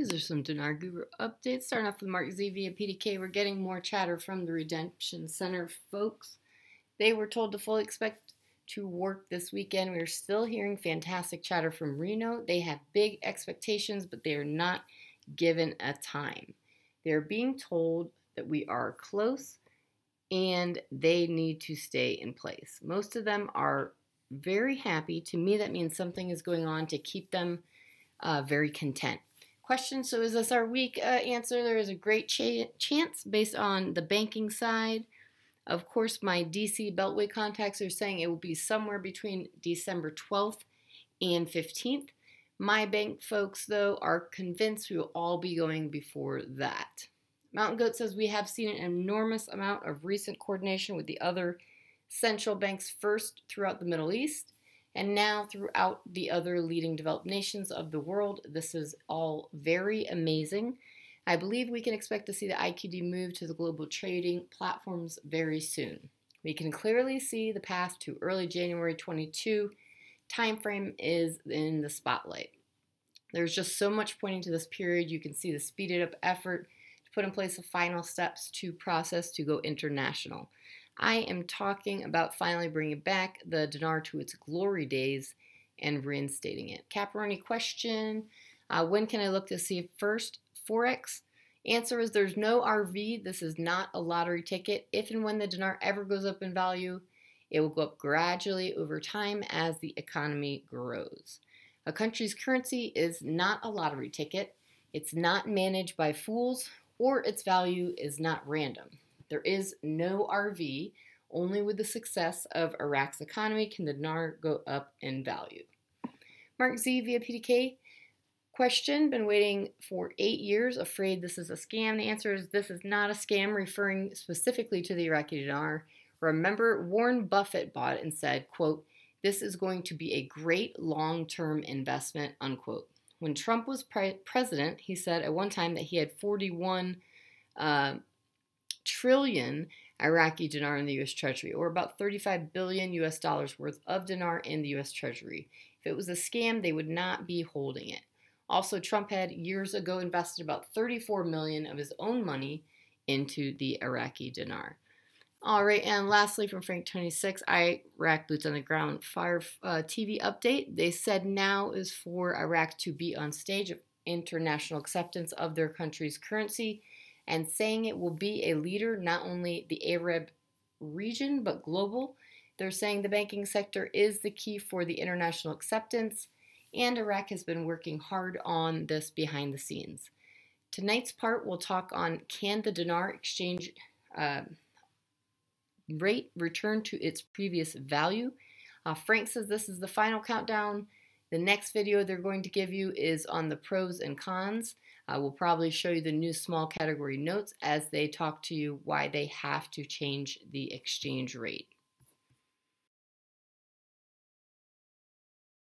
These are some Dinar Guru updates. Starting off with Mark Z via PDK, we're getting more chatter from the Redemption Center folks. They were told to fully expect to work this weekend. We're still hearing fantastic chatter from Reno. They have big expectations, but they are not given a time. They're being told that we are close and they need to stay in place. Most of them are very happy. To me, that means something is going on to keep them uh, very content question. So is this our week uh, answer? There is a great ch chance based on the banking side. Of course, my DC Beltway contacts are saying it will be somewhere between December 12th and 15th. My bank folks, though, are convinced we will all be going before that. Mountain Goat says we have seen an enormous amount of recent coordination with the other central banks first throughout the Middle East and now throughout the other leading developed nations of the world. This is all very amazing. I believe we can expect to see the IQD move to the global trading platforms very soon. We can clearly see the path to early January 22 timeframe is in the spotlight. There's just so much pointing to this period. You can see the speeded up effort to put in place the final steps to process to go international. I am talking about finally bringing back the dinar to its glory days and reinstating it. Caparoni question uh, When can I look to see first Forex? Answer is there's no RV. This is not a lottery ticket. If and when the dinar ever goes up in value, it will go up gradually over time as the economy grows. A country's currency is not a lottery ticket. It's not managed by fools, or its value is not random. There is no RV. Only with the success of Iraq's economy can the dinar go up in value. Mark Z via PDK. Question Been waiting for eight years, afraid this is a scam. The answer is this is not a scam, referring specifically to the Iraqi dinar. Remember, Warren Buffett bought and said, quote, this is going to be a great long-term investment, unquote. When Trump was pre president, he said at one time that he had 41 uh, trillion Iraqi dinar in the US Treasury, or about 35 billion US dollars worth of dinar in the US Treasury. If it was a scam, they would not be holding it. Also, Trump had years ago invested about 34 million of his own money into the Iraqi dinar. All right, and lastly from Frank26, Iraq Boots on the Ground Fire uh, TV update. They said now is for Iraq to be on stage of international acceptance of their country's currency and saying it will be a leader not only the Arab region but global. They're saying the banking sector is the key for the international acceptance, and Iraq has been working hard on this behind the scenes. Tonight's part, we'll talk on can the dinar exchange uh, rate return to its previous value. Uh, Frank says this is the final countdown. The next video they're going to give you is on the pros and cons. I will probably show you the new small category notes as they talk to you why they have to change the exchange rate.